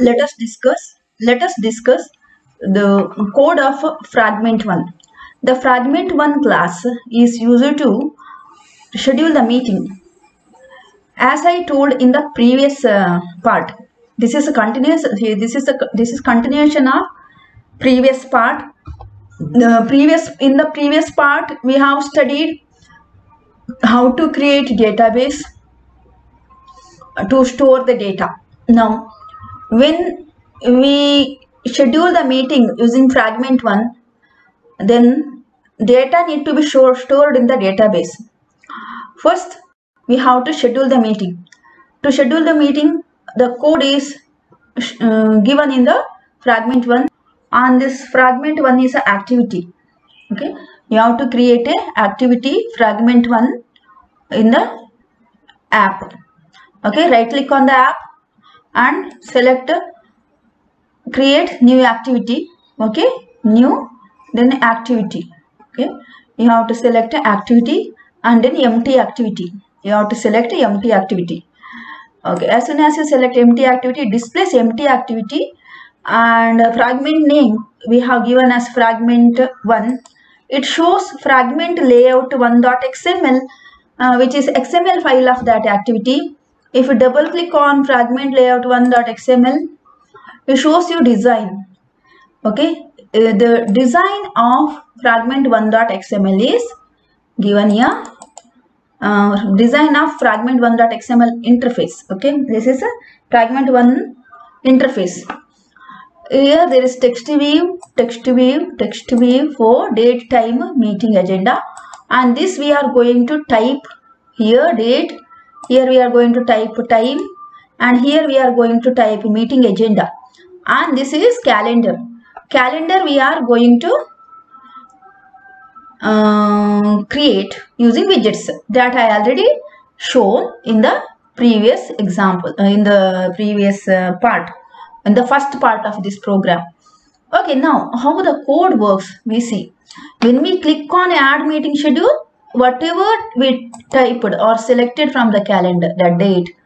let us discuss let us discuss the code of fragment 1 the fragment 1 class is used to schedule the meeting as i told in the previous uh, part this is a continuous this is a this is continuation of previous part. The previous in the previous part we have studied how to create database to store the data. Now when we schedule the meeting using fragment 1 then data need to be stored in the database. First we have to schedule the meeting. To schedule the meeting the code is uh, given in the fragment 1 and this fragment 1 is an activity. Okay? You have to create a activity fragment 1 in the app. Okay? Right click on the app and select create new activity. Okay? New then activity. Okay? You have to select activity and then empty activity you have to select empty activity. Okay as soon as you select empty activity it displays empty activity and fragment name we have given as fragment 1 it shows fragment layout 1.xml uh, which is xml file of that activity. If you double click on fragment layout 1.xml it shows you design. Okay uh, the design of fragment 1.xml is given here uh, design of fragment 1.xml interface okay? This is a fragment 1 interface. Here there is text view text view text view for date time meeting agenda. And this we are going to type here date. Here we are going to type time. And here we are going to type meeting agenda. And this is calendar. Calendar we are going to uh, create using widgets that I already shown in the previous example uh, in the previous uh, part in the first part of this program. Okay now how the code works we see. When we click on add meeting schedule whatever we typed or selected from the calendar that date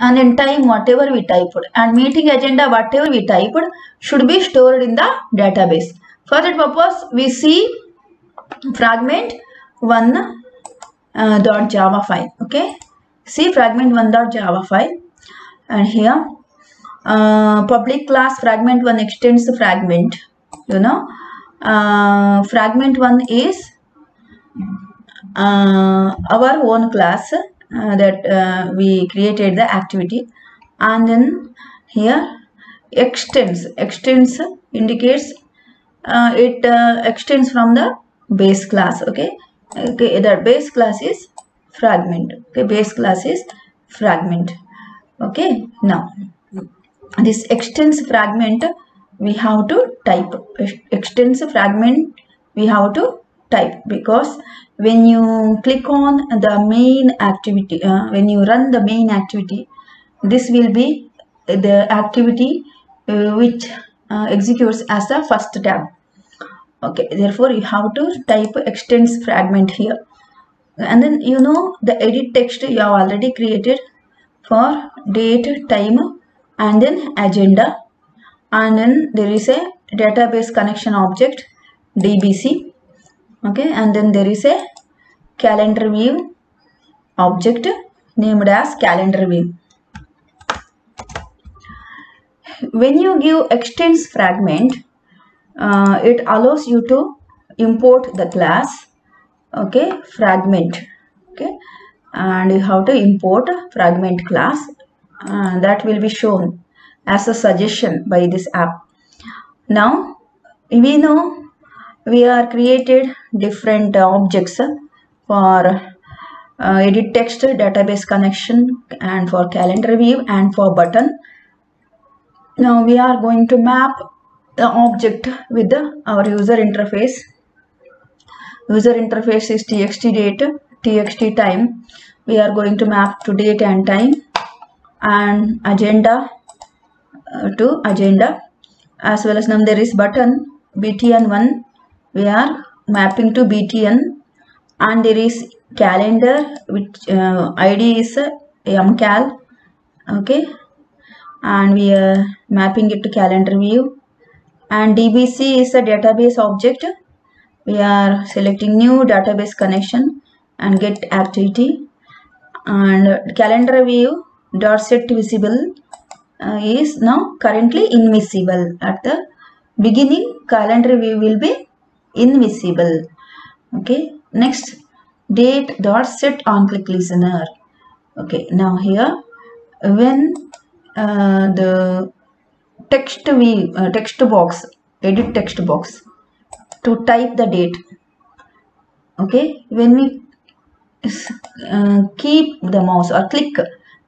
and in time whatever we typed and meeting agenda whatever we typed should be stored in the database. For that purpose we see fragment 1 uh, dot java file okay? See fragment 1 dot java file and here uh, public class fragment 1 extends the fragment you know? Uh, fragment 1 is uh, our own class uh, that uh, we created the activity. And then here extends extends indicates uh, it uh, extends from the base class okay? Okay the base class is fragment okay? Base class is fragment okay? Now this extends fragment we have to type. Extends fragment we have to type because when you click on the main activity uh, when you run the main activity this will be the activity uh, which uh, executes as the first tab okay therefore you have to type extends fragment here. And then you know the edit text you have already created for date time and then agenda. And then there is a database connection object dbc okay and then there is a calendar view object named as calendar view. When you give extends fragment uh, it allows you to import the class okay fragment okay and you have to import fragment class uh, that will be shown as a suggestion by this app. Now we know we are created different objects for uh, edit text database connection and for calendar view and for button. Now we are going to map the object with the, our user interface. User interface is txt date txt time. We are going to map to date and time and agenda uh, to agenda. As well as now there is button btn1 we are mapping to btn. And there is calendar which uh, id is uh, mcal. Okay. And we are mapping it to calendar view and dbc is a database object. We are selecting new database connection and get activity. And calendar view dot set visible uh, is now currently invisible. At the beginning calendar view will be invisible. Okay next date dot set on click listener. Okay now here when uh, the text we uh, text box edit text box to type the date. Okay? When we uh, keep the mouse or click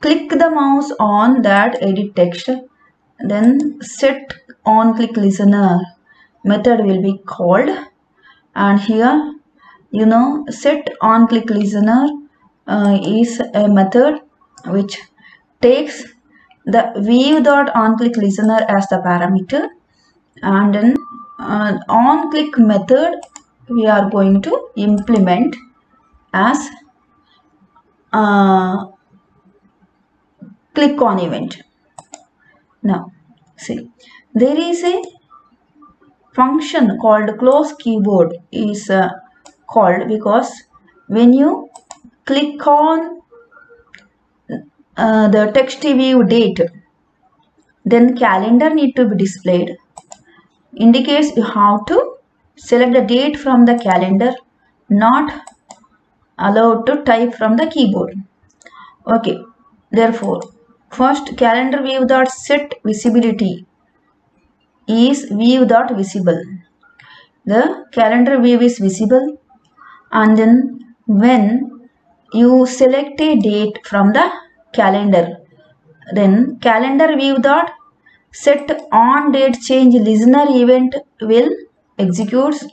click the mouse on that edit text then set on click listener method will be called. And here you know set on click listener uh, is a method which takes the view dot on click listener as the parameter and then uh, on click method we are going to implement as uh, click on event. Now see there is a function called close keyboard is uh, called because when you click on uh, the text view date. Then calendar need to be displayed. Indicates you have to select the date from the calendar not allowed to type from the keyboard. Okay therefore first calendar view dot set visibility is view dot visible. The calendar view is visible and then when you select a date from the calendar. Then calendar view dot set on date change listener event will executes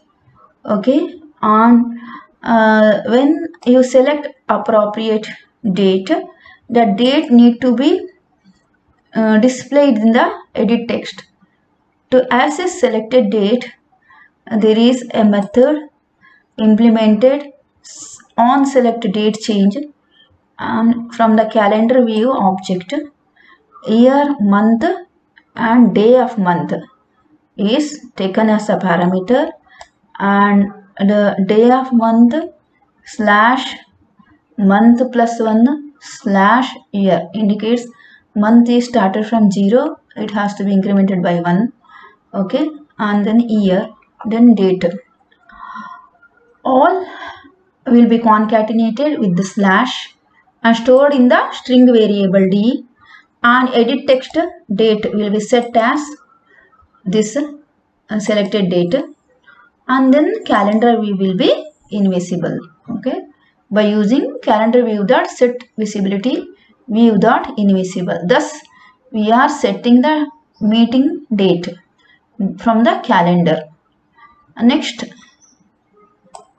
okay on uh, when you select appropriate date the date need to be uh, displayed in the edit text. To access selected date there is a method implemented on select date change and from the calendar view object year month and day of month is taken as a parameter and the day of month slash month plus 1 slash year indicates month is started from 0 it has to be incremented by 1 okay and then year then date. All will be concatenated with the slash and stored in the string variable d. And edit text date will be set as this uh, selected date. And then calendar view will be invisible okay? By using calendar view dot set visibility view dot invisible. Thus we are setting the meeting date from the calendar. Next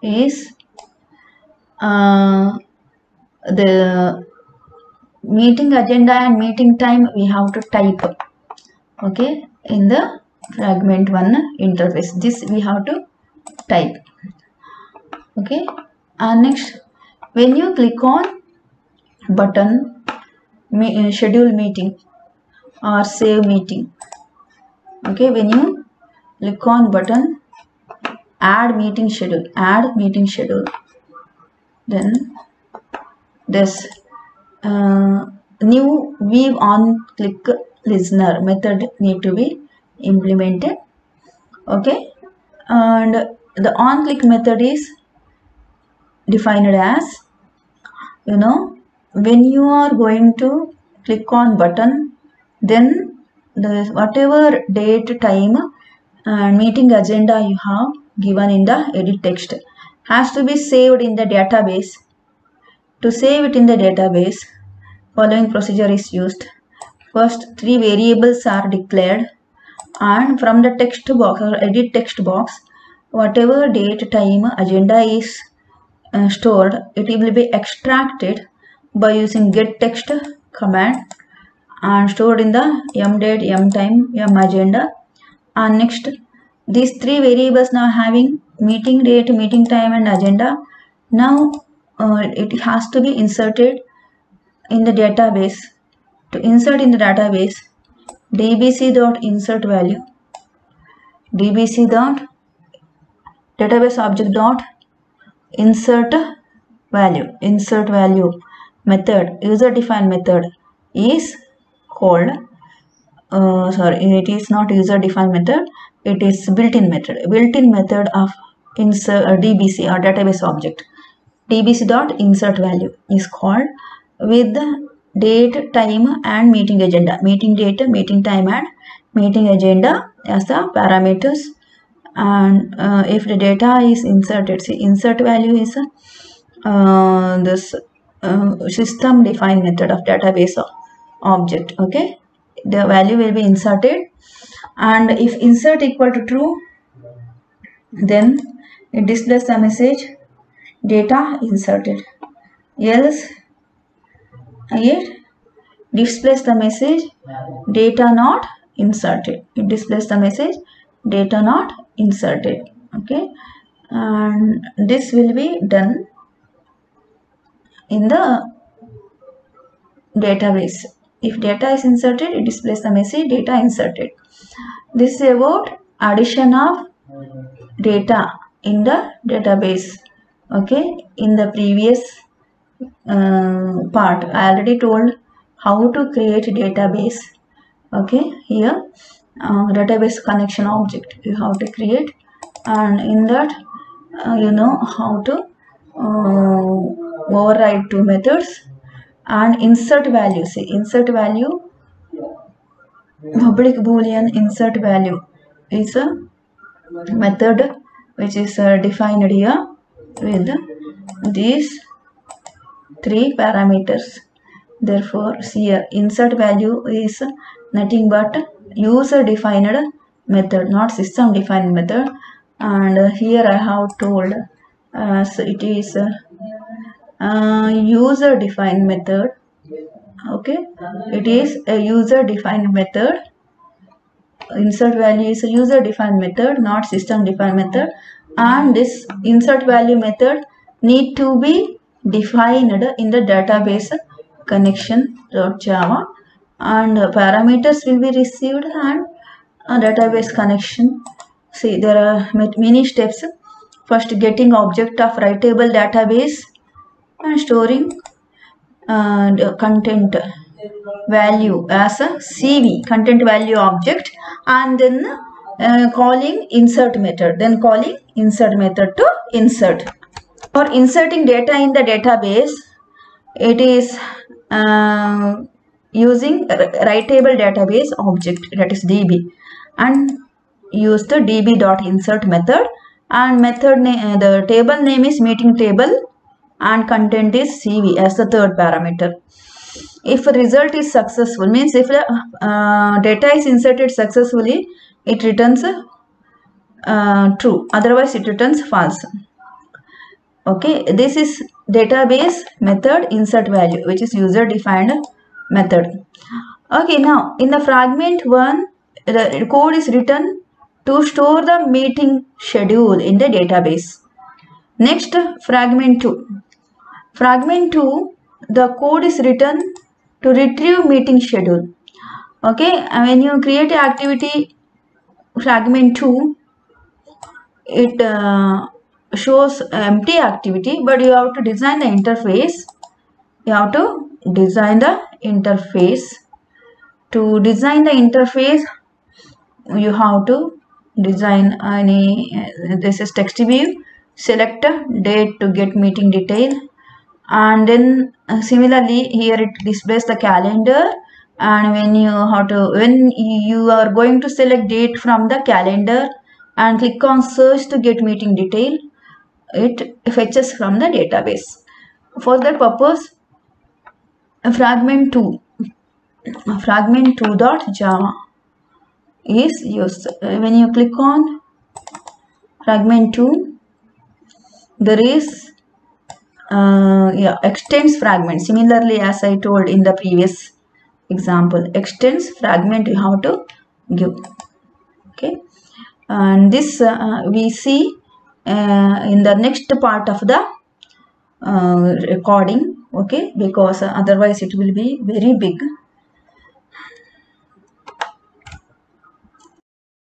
is uh, the meeting agenda and meeting time we have to type okay in the fragment 1 interface. This we have to type okay. And next when you click on button uh, schedule meeting or save meeting okay when you click on button add meeting schedule add meeting schedule then this uh, new view on click listener method need to be implemented. Okay? And the on click method is defined as you know when you are going to click on button then the whatever date time and meeting agenda you have given in the edit text has to be saved in the database to save it in the database following procedure is used. First three variables are declared and from the text box or edit text box whatever date time agenda is uh, stored it will be extracted by using get text command and stored in the m date m time m agenda. And next these three variables now having meeting date meeting time and agenda. Now uh, it has to be inserted in the database. To insert in the database dbc dot insert value dbc dot database object dot insert value insert value method user defined method is called uh, sorry it is not user defined method it is built-in method. Built-in method of insert uh, dbc or database object dbc dot insert value is called with date time and meeting agenda. Meeting date meeting time and meeting agenda as the parameters. And uh, if the data is inserted see insert value is uh, this uh, system defined method of database object okay? The value will be inserted. And if insert equal to true then it displays the message data inserted. Else it displays the message data not inserted. It displays the message data not inserted. Okay? And this will be done in the database. If data is inserted it displays the message data inserted. This is about addition of data in the database okay? In the previous uh, part i already told how to create database. Okay? Here uh, database connection object you have to create. And in that uh, you know how to uh, override two methods. And insert value. See insert value public boolean insert value is a method which is uh, defined here with these three parameters. Therefore here insert value is nothing but user defined method not system defined method. And here i have told uh, so it is uh, user defined method. Okay? It is a user defined method. Insert value is a user defined method not system defined method and this insert value method need to be defined in the database connection java. And parameters will be received and database connection. See there are many steps. First getting object of writable database and storing uh, content value as a CV content value object. And then uh, calling insert method. Then calling insert method to insert. For inserting data in the database it is uh, using writable database object that is db and use the db dot insert method. And method name the table name is meeting table and content is cv as the third parameter. If result is successful means if the uh, data is inserted successfully it returns uh, true. Otherwise it returns false. Okay this is database method insert value which is user defined method. Okay now in the fragment 1 the code is written to store the meeting schedule in the database. Next fragment 2 fragment 2 the code is written to retrieve meeting schedule. Okay and when you create an activity fragment 2 it uh, shows empty activity but you have to design the interface. You have to design the interface. To design the interface you have to design any this is text view select date to get meeting detail and then uh, similarly here it displays the calendar and when you have to when you are going to select date from the calendar and click on search to get meeting detail it fetches from the database. For that purpose fragment 2 fragment 2 dot java is used. When you click on fragment 2 there is uh, yeah extends fragment. Similarly as i told in the previous example extends fragment you have to give. Okay. And this uh, we see uh, in the next part of the uh, recording. Okay. Because otherwise it will be very big